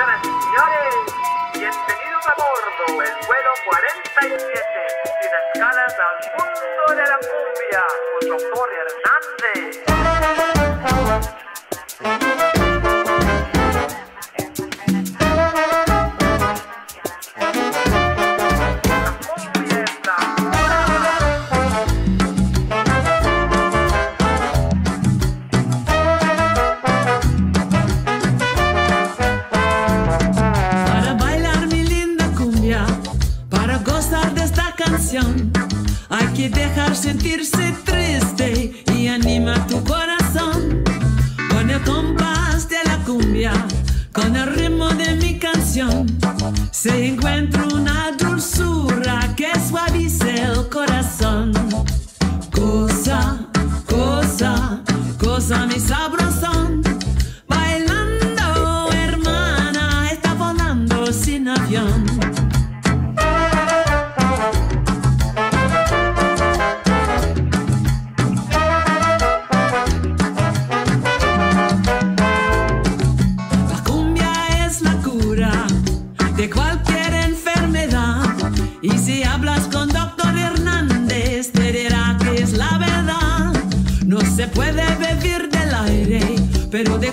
Señores, bienvenidos a bordo el vuelo 47, sin escalas al mundo de la cumbia, con Doctor Hernández. Hay que dejar sentirse triste y anima tu corazón. Con el compás de la cumbia, con el ritmo de mi canción, se encuentra una dulzura que suavice el corazón. Cosa, cosa, cosa mi sabrosón.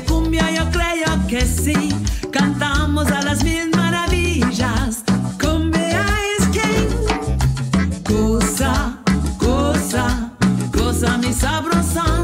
cumbia yo creo que sí, cantamos a las mil maravillas. Cumbia es king, cosa, cosa, cosa mi sabrosa.